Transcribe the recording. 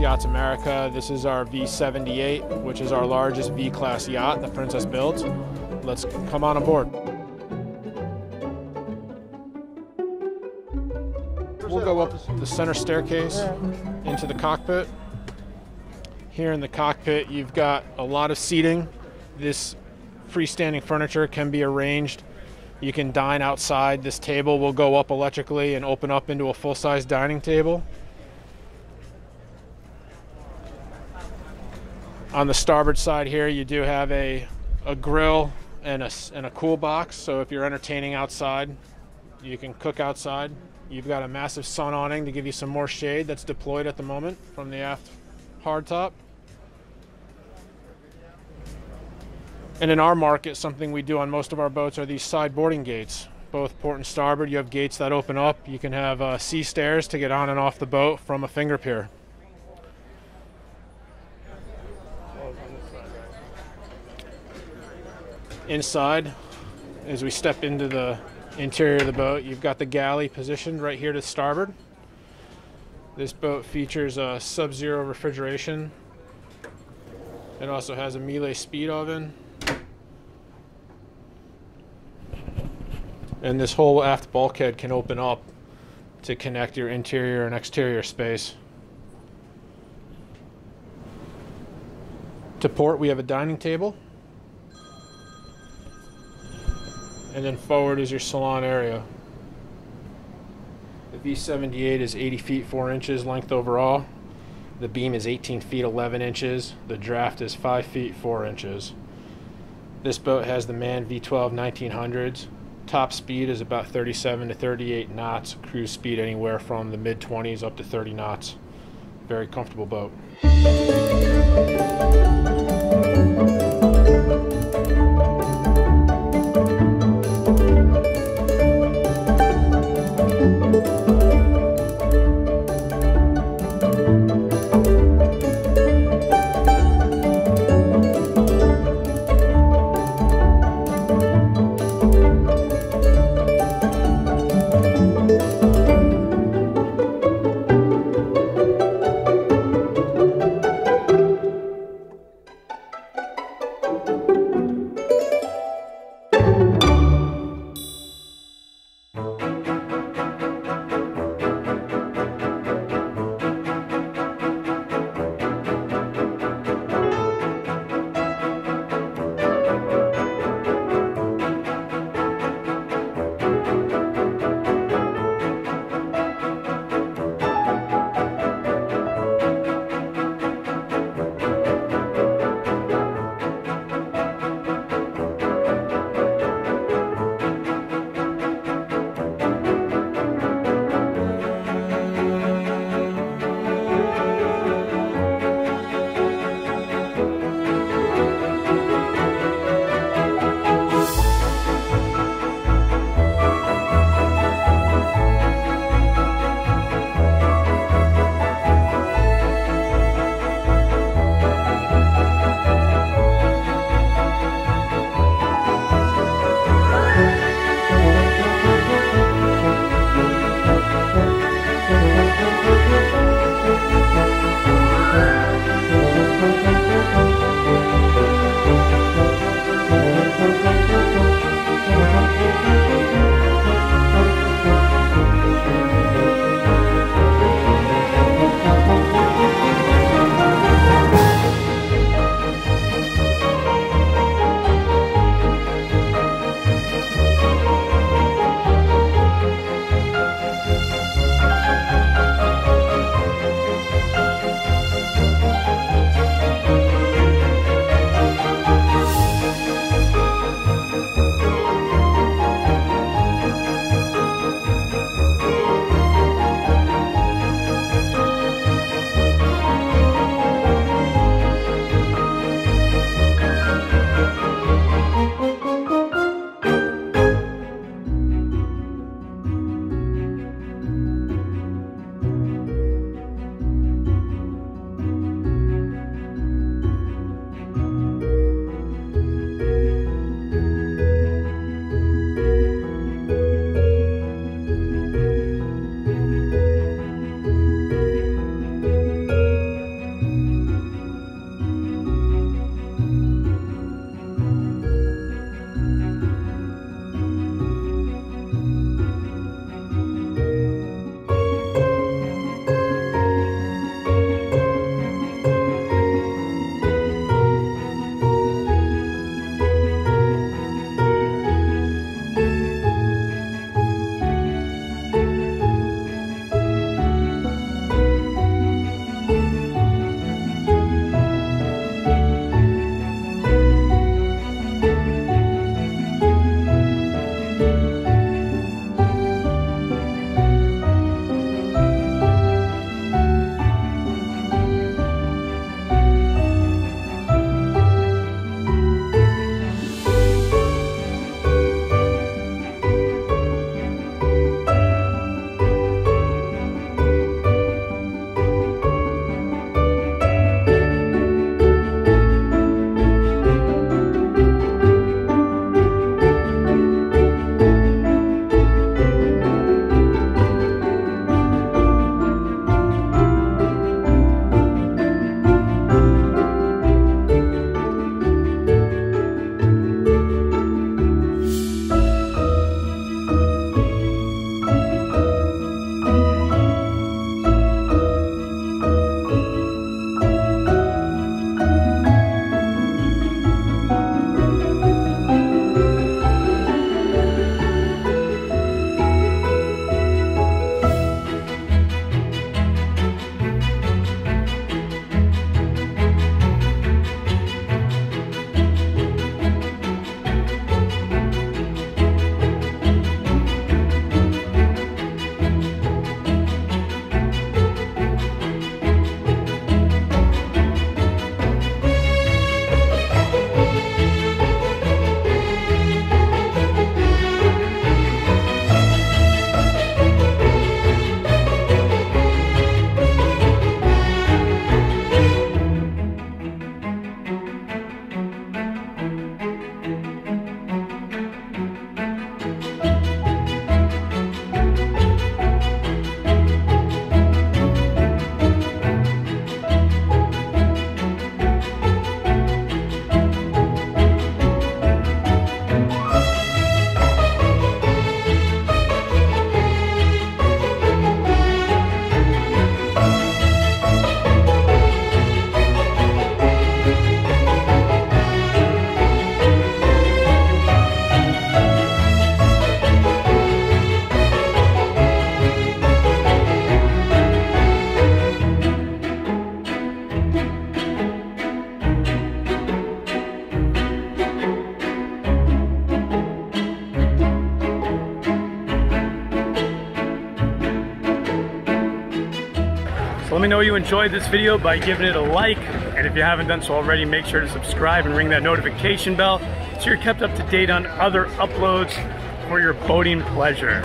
Yachts America. This is our V78, which is our largest V-class yacht that Princess builds. Let's come on aboard. We'll go up the center staircase into the cockpit. Here in the cockpit, you've got a lot of seating. This freestanding furniture can be arranged. You can dine outside. This table will go up electrically and open up into a full-size dining table. On the starboard side here, you do have a, a grill and a, and a cool box. So if you're entertaining outside, you can cook outside. You've got a massive sun awning to give you some more shade that's deployed at the moment from the aft hardtop. And in our market, something we do on most of our boats are these side boarding gates. Both port and starboard, you have gates that open up. You can have uh, sea stairs to get on and off the boat from a finger pier. Inside, as we step into the interior of the boat, you've got the galley positioned right here to starboard. This boat features a sub-zero refrigeration. It also has a Miele speed oven. And this whole aft bulkhead can open up to connect your interior and exterior space. To port, we have a dining table. And then forward is your salon area. The V78 is 80 feet 4 inches length overall. The beam is 18 feet 11 inches. The draft is 5 feet 4 inches. This boat has the MAN V12 1900s. Top speed is about 37 to 38 knots. Cruise speed anywhere from the mid 20s up to 30 knots. Very comfortable boat. So let me know you enjoyed this video by giving it a like. And if you haven't done so already, make sure to subscribe and ring that notification bell so you're kept up to date on other uploads for your boating pleasure.